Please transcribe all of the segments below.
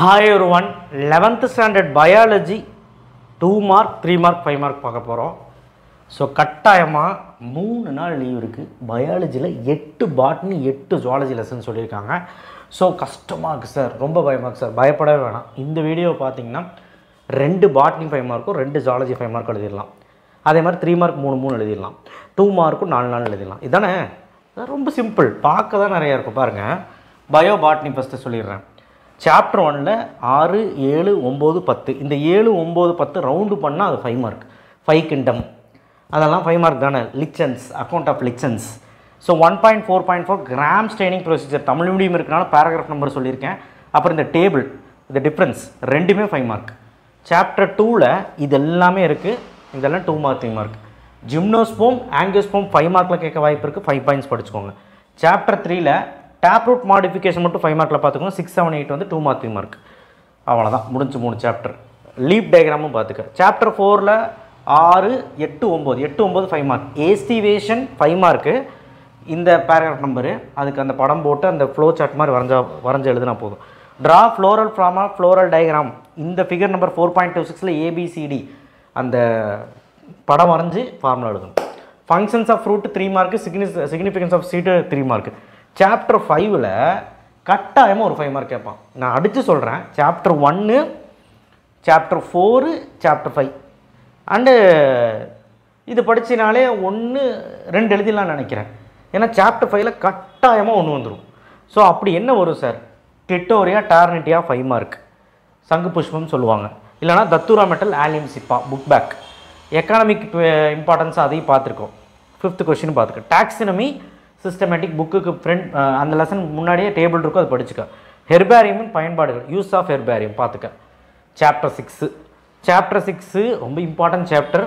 Hi ஒரு one eleventh standard biology two mark three mark five mark பார்க்க போகிறோம் so கட்டாயமாக மூணு நாள் லீவ் இருக்குது பயாலஜியில் எட்டு பாட்னி எட்டு ஜுவாலஜி லெசன் சொல்லியிருக்காங்க. ஸோ கஷ்டமாக இருக்குது சார் ரொம்ப பயமாக இருக்குது சார் பயப்படவே வேணாம். இந்த வீடியோ பார்த்தீங்கன்னா ரெண்டு பாட்னி ஃபைவ் மார்க்கும் ரெண்டு ஜுவாலஜி ஃபைவ் மார்க் எழுதிடலாம். அதே மாதிரி த்ரீ மார்க் மூணு மூணு எழுதிடலாம். டூ மார்க்கும் நாலு நாள் எழுதிடலாம். இதானே? ரொம்ப சிம்பிள் பார்க்க தான் நிறையா இருக்கும் பாருங்கள் பயோ பாட்னி ஃபஸ்ட்டு சொல்லிடுறேன். சாப்டர் ஒனில் ஆறு ஏழு ஒம்பது பத்து. இந்த ஏழு ஒம்பது பத்து ரவுண்டு பண்ணால் அது ஃபைவ் மார்க் ஃபைவ் கிண்டம் அதெல்லாம் ஃபைவ் மார்க் தானே. Lichens account of lichens so one point four point four gram staining procedure Tamil medium இருக்கனால பேராகிராஃப் நம்பர் சொல்லியிருக்கேன். அப்புறம் இந்த டேபிள் இந்த டிஃப்ரென்ஸ் ரெண்டுமே ஃபைவ் மார்க் சாப்டர் டூவில் இது எல்லாமே இருக்குது இதெல்லாம் two mark three mark gymnosperm angiosperm five மார்க்கில் கேட்க வாய்ப்பு இருக்குது ஃபைவ் பாயிண்ட்ஸ் படிச்சுக்கோங்க. சாப்டர் த்ரீயில் டேப் ரூட் மாடிஃபிகேஷன் மட்டும் ஃபைவ் மார்க்கில் பார்த்துக்கோங்க சிக்ஸ் செவன் எயிட் வந்து டூ மார்க் த்ரீ மார்க் அவ்வளோதான் முடிஞ்சு மூணு சாப்டர் லீப் டயக்ராமும் பார்த்துக்க. சாப்டர் ஃபோரில் ஆறு எட்டு ஒம்பது எட்டு ஒம்பது five mark aestivation five mark இந்த பேராகிராஃப் நம்பரு அதுக்கு அந்த படம் போட்டு அந்த ஃப்ளோ சார்ட் மாதிரி வரைஞ்சா வரைஞ்சு எழுதுனா போதும். Draw floral formula floral diagram இந்த figure number four point two சிக்ஸில் ஏபிசிடி அந்த படம் வரைஞ்சி ஃபார்முலா எழுதணும். Functions of fruit three mark சிக்னி significance of seed three mark chapter ஃபைவ்ல கட்டாயமாக ஒரு ஃபைவ் மார்க் கேட்பான். நான் அடித்து சொல்கிறேன் சாப்டர் ஒன்று chapter four chapter five and இது படித்தினாலே ஒன்று ரெண்டு எழுதிடலாம்னு நினைக்கிறேன். ஏன்னா சாப்டர் ஃபைவ்ல கட்டாயமாக ஒன்று வந்துடும் ஸோ அப்படி என்ன வரும் sir Clitoria ternatea five mark சங்கு புஷ்பம் சொல்லுவாங்க. இல்லைனா Datura metel Allium cepa book back economic importance அதையும் பார்த்துருக்கோம். ஃபிஃப்த் கொஸ்டின் பார்த்துருக்கோம். டாக்ஸினமி சிஸ்டமேட்டிக் புக்குக்கு ஃப்ரெண்ட் அந்த லெசன் முன்னாடியே டேபிள் இருக்கும் அது படிச்சுக்க. ஹெர்பாரியமின் பயன்பாடுகள். யூஸ் ஆஃப் ஹெர்பாரியம் பார்த்துக்க. சாப்டர் சிக்ஸு சாப்டர் சிக்ஸு ரொம்ப இம்பார்ட்டன்ட் சாப்டர்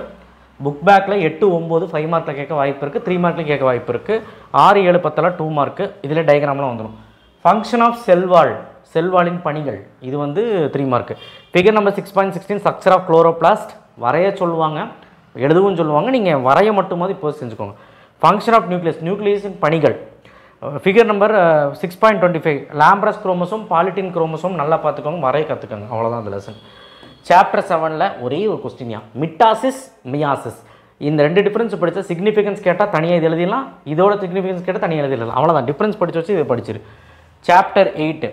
புக் பேக்கில் எட்டு ஒம்பது ஃபைவ் மார்க்கில் கேட்க வாய்ப்பு இருக்குது த்ரீ மார்க்கில் கேட்க வாய்ப்பு இருக்குது ஆறு ஏழு பத்தெல்லாம் டூ மார்க்கு இதில் டயக்ராம்லாம் வந்துடும் ஃபங்க்ஷன் ஆஃப் செல்வாள் செல்வாளின் பணிகள். இது வந்து three mark figure number six point sixteen structure of chloroplast வரைய சொல்லுவாங்க. எழுதவும் சொல்லுவாங்க. நீங்கள் வரைய மட்டுமாவது இப்போ செஞ்சுக்கோங்க. ஃபங்க்ஷன் ஆஃப் நியூக்ளியஸ் நியூக்ளியஸின் பணிகள். Figure number six point twenty five lampbrush chromosome polytene chromosome நல்லா பார்த்துக்கோங்க வரைய கற்றுக்கோங்க அவ்வளோதான் அந்த லெசன் சாப்டர் செவனில் ஒரே ஒரு கொஸ்டின்யா மிட்டாசிஸ் மியாசிஸ் இந்த ரெண்டு டிஃப்ரென்ஸ் படித்தா சிக்னிஃபிகன்ஸ் கேட்டால் தனியாக இது எழுதிடலாம். இதோட சிக்னிஃபிகன்ஸ் கேட்டால் தனியாக எழுதிடலாம். அவ்வளோதான் டிஃப்ரென்ஸ் படித்து வச்சு இதை படிச்சிரு. சாப்டர் எயிட்டு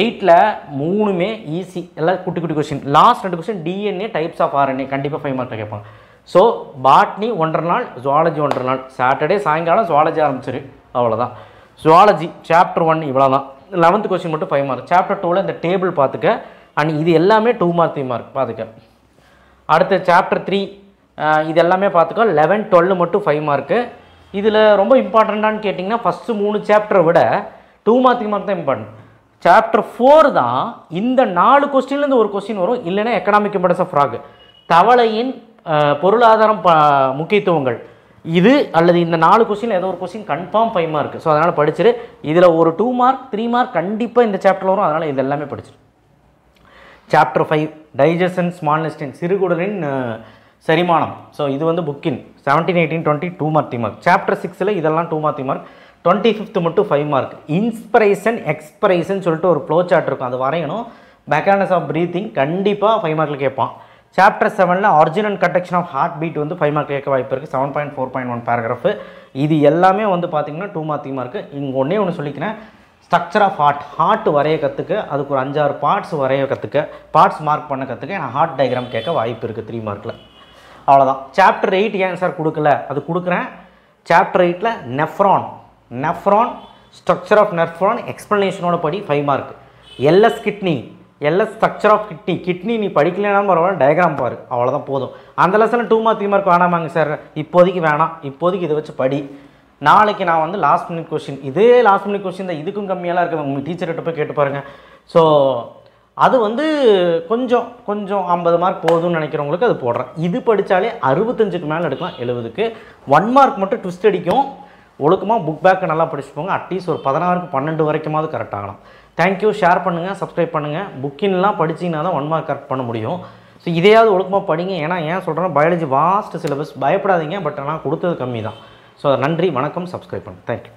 எயிட்டில் மூணுமே ஈஸி எல்லாம் குட்டி குட்டி கொஸ்டின் லாஸ்ட் ரெண்டு question DNA types of RNA கண்டிப்பாக ஃபைவ் மார்க்கில் கேட்பாங்க. ஸோ பாட்னி ஒன்றரை நாள் ஜுவாலஜி ஒன்றரை நாள். சாட்டர்டே சாயங்காலம் ஜுவாலஜி ஆரம்பிச்சிரு. அவ்வளோதான் ஜுவாலஜி சாப்டர் ஒன் இவ்வளோ தான் லெவன்த் கொஸ்டின் மட்டும் ஃபைவ் மார்க் சாப்டர் டூவில் இந்த டேபிள் பார்த்துக்க. அண்ட் இது எல்லாமே டூ மார்க் த்ரீ மார்க் பார்த்துக்க. அடுத்து சாப்டர் த்ரீ இது எல்லாமே பார்த்துக்கோ. லெவன் டுவெல் மட்டும் ஃபைவ் மார்க்கு இதில் ரொம்ப இம்பார்ட்டண்ட்டான்னு கேட்டிங்கன்னா ஃபஸ்ட்டு மூணு சாப்டரை விட டூ மார்க் த்ரீ மார்க் தான் இம்பார்ட்டன்ட் சாப்டர் ஃபோர் தான் இந்த நாலு கொஸ்டின்லேருந்து ஒரு கொஸ்டின் வரும். இல்லைன்னா எக்கனாமிக் இம்பார்ட்டன்ஸ் ஆஃப் ஃப்ராக் தவளையின் பொருளாதாரம் ப முக்கியத்துவங்கள். இது அல்லது இந்த நாலு கொஸ்டின் ஏதோ ஒரு question confirm five mark so அதனால் படிச்சிரு. இதில் ஒரு டூ மார்க் த்ரீ மார்க் கண்டிப்பாக இந்த சாப்டர் வரும். அதனால் இது எல்லாமே படிச்சிரு. Chapter five digestion small intestine சிறுகுடலின் செரிமானம். ஸோ இது வந்து புக்கின் seventeen eighteen twenty two mark three mark chapter சிக்ஸில் இதெல்லாம் two mark three mark twenty fifth மட்டும் ஃபைவ் மார்க் இன்ஸ்பிரேஷன் எக்ஸ்பிரேஷன் சொல்லிட்டு ஒரு ஃப்ளோ சார்ட் இருக்கும். அது வரையணும். மெக்கானிஸ் ஆஃப் ப்ரீத்திங் கண்டிப்பாக ஃபைவ் மார்க்கில் கேட்பான். சாப்டர் செவனில் origin and of heart beat வந்து ஃபைவ் மார்க் கேட்க வாய்ப்பு இருக்குது seven point four point one paragraph இது எல்லாமே வந்து பார்த்திங்கன்னா டூ மார்க் மார்க்கு இங்கே ஒன்றே ஒன்று சொல்லிக்கிறேன். ஸ்ட்ரக்சர் ஆஃப் ஹார்ட் ஹார்ட் வரைய கற்றுக்க அதுக்கு ஒரு அஞ்சாறு பார்ட்ஸ் வரைய கற்றுக்க பார்ட்ஸ் மார்க் பண்ண கற்றுக்க நான் ஹார்ட் டயக்ராம் கேட்க வாய்ப்பு இருக்குது த்ரீ மார்க்கில் அவ்வளோதான் சாப்டர் எயிட் ஏன் சார் கொடுக்கல? அது கொடுக்குறேன். சாப்டர் எயிட்டில் nephron nephron structure of nephron எக்ஸ்ப்ளனேஷனோட படி ஃபைவ் மார்க் எல்எஸ் கிட்னி எல்லாம் ஸ்ட்ரக்சர் ஆஃப் கிட்னி கிட்னி நீ படிக்கலைனாலும் பரவாயில்ல டயக்ராம் பாரு. அவ்வளோதான் போதும். அந்த லெசனில் டூ மார்க் த்ரீ மார்க் வேணாமாங்க சார் இப்போதைக்கு வேணாம். இப்போதைக்கு இதை வச்சு படி. நாளைக்கு நான் வந்து லாஸ்ட் மினிட் கொஷின் இதே லாஸ்ட் மினிட் கொஷின் தான் இதுக்கும் கம்மியாலாம் இருக்குது. உங்கள் டீச்சர்கிட்ட போய் கேட்டு பாருங்கள் ஸோ அது வந்து கொஞ்சம் கொஞ்சம் ஐம்பது மார்க் போதும்னு நினைக்கிறவங்களுக்கு அது போடுறேன். இது படித்தாலே அறுபத்தஞ்சுக்கு மேலே எடுக்கலாம் எழுபதுக்கு. ஒன் மார்க் மட்டும் ட்விஸ்ட் அடிக்கும். ஒழுக்கமாக புக் பேக்கை நல்லா படிச்சுப்போங்க அட்லீஸ்ட் ஒரு பதினாறுக்கு பன்னெண்டு வரைக்குமாவது கரெக்ட் ஆகலாம். தேங்க்யூ ஷேர் பண்ணுங்கள் சப்ஸ்கிரைப் பண்ணுங்கள் புக்கின்லாம் படிச்சிங்கன்னா தான் ஒன் மார்க் கரெக்ட் பண்ண முடியும். ஸோ இதையாவது ஒழுக்கமாக படிங்க. ஏன்னா ஏன் சொல்கிறேன்னா பயாலஜி வாஸ்ட் சிலபஸ் பயப்படாதீங்க பட் ஆனால் கொடுத்தது கம்மி தான் ஸோ நன்றி வணக்கம் சப்ஸ்கிரைப் பண்ணுங்கள் தேங்க்யூ